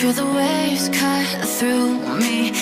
feel the waves cut through me.